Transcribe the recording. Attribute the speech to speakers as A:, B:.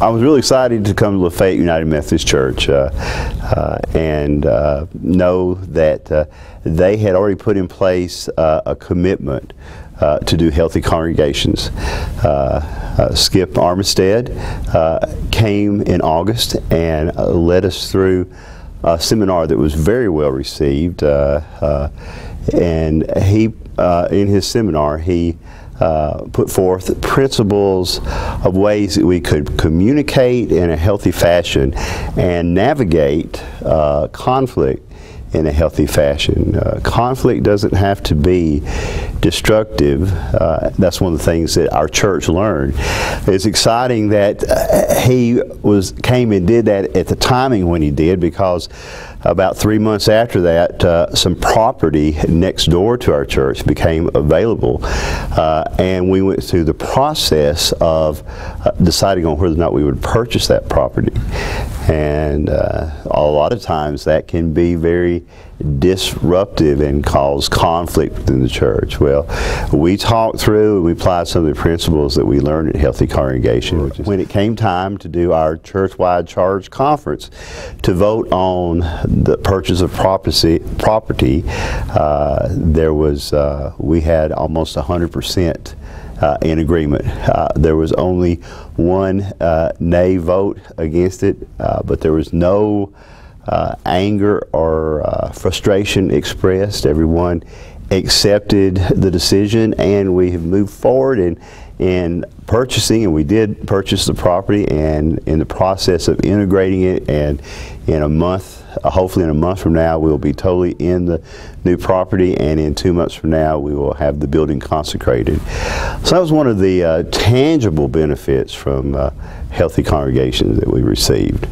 A: I was really excited to come to Lafayette United Methodist Church uh, uh, and uh, know that uh, they had already put in place uh, a commitment uh, to do healthy congregations. Skip Armistead came in August and led us through a seminar that was very well received. and he, in his seminar, he uh, put forth principles of ways that we could communicate in a healthy fashion and navigate uh, conflict in a healthy fashion. Uh, conflict doesn't have to be destructive. Uh, that's one of the things that our church learned. It's exciting that uh, he was came and did that at the timing when he did because about three months after that, uh, some property next door to our church became available, uh, and we went through the process of uh, deciding on whether or not we would purchase that property. And uh, a lot of times that can be very disruptive and cause conflict within the church. Well, we talked through and we applied some of the principles that we learned at Healthy Congregation. When it came time to do our church-wide charge conference to vote on the purchase of property, property uh, there was, uh, we had almost 100% uh, in agreement. Uh, there was only one uh, nay vote against it, uh, but there was no uh, anger or uh, frustration expressed. Everyone accepted the decision, and we have moved forward in in purchasing, and we did purchase the property, and in the process of integrating it, and in a month, uh, hopefully in a month from now, we'll be totally in the new property, and in two months from now, we will have the building consecrated. So that was one of the uh, tangible benefits from uh, healthy congregations that we received.